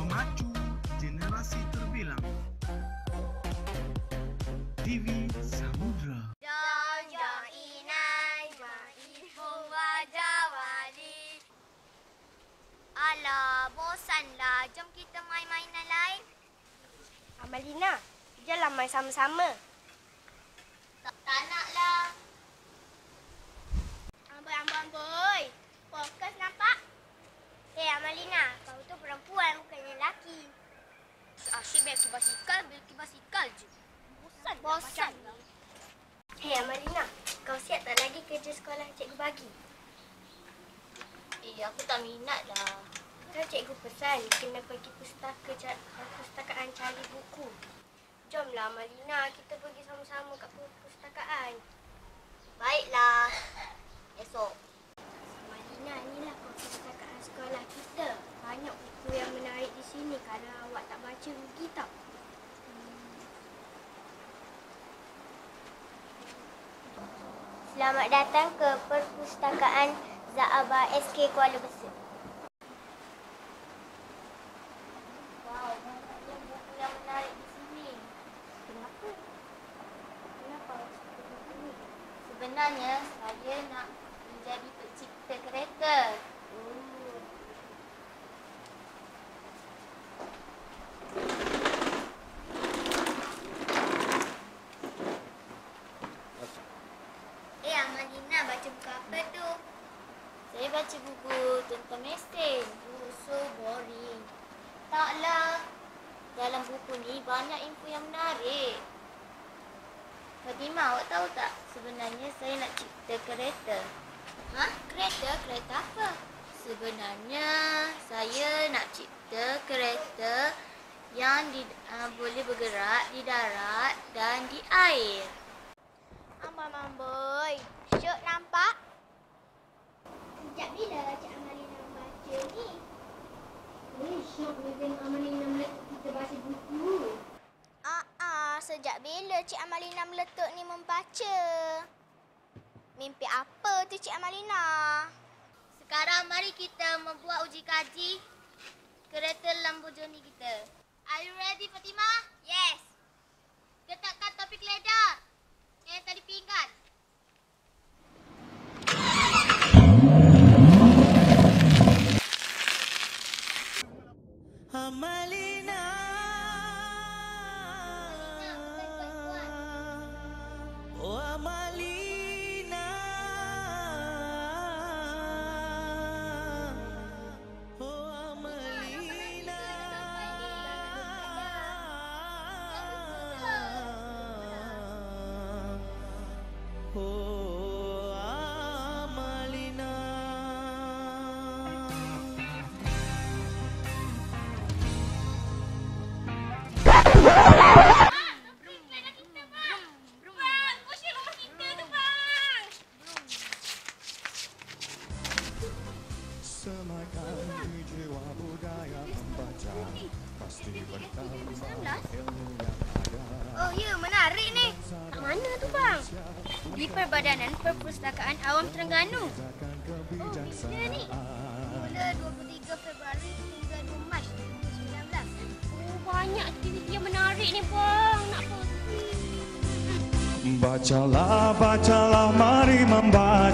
Memacu generasi terbilang. TV Samudra. Alah, bosanlah. Jom kita main mainan lain. Amalina, janganlah main sama-sama. Tak, tak naklah. Amboi, amboi, amboi. Fokus nampak? Eh, hey, Amalina, kau tu perempuan bukannya lelaki. Asyik baik basikal, je. Bosan. Bosan. Hei Amalina, kau siap tak lagi kerja sekolah cikgu bagi? Eh, aku tak minat lah. Kan cikgu pesan kena pergi pustaka perpustakaan cari buku. Jomlah Amalina, kita pergi sama-sama kat perpustakaan. Baiklah. Esok. Amalina, inilah perpustakaan sekolah kita. Banyak buku yang menarik di sini kalau awak tak baca rugi tak? Selamat datang ke perpustakaan Zaaba SK Kuala Besar. Sebenarnya, saya nak menjadi pencipta kereta. Oh. Eh, Amalina baca buku apa tu? Saya baca buku tentang mesin. Oh, so boring. Taklah. Dalam buku ni banyak info yang menarik. Fatimah, awak tahu tak? Sebenarnya saya nak cipta kereta. Ha? Kereta? Kereta apa? Sebenarnya saya nak cipta kereta yang di, uh, boleh bergerak di darat dan di air. Amboi, amboi. Syuk nampak? Sejak bila Cik Amalina membaca ni? Syok dengan Amalina meletup kita baca buku. Ah, ah, sejak bila Cik Amalina meletup ni membaca? Mimpi apa tu Cik Amalina? Sekarang mari kita membuat uji kaji kereta Lamborghini kita. Are you ready Fatimah? Semakan jiwa budaya membaca Pasti bertambah ilmu yang ada Oh ya, menarik ni. Kat mana tu bang? Di Perbadanan Perpustakaan Awam Terengganu. Oh, bila ni? Mula 23 Februari hingga 2 Mac 2019. Oh, banyak aktiviti yang menarik ni bang. Nak pergi. Bacalah, bacalah, mari membaca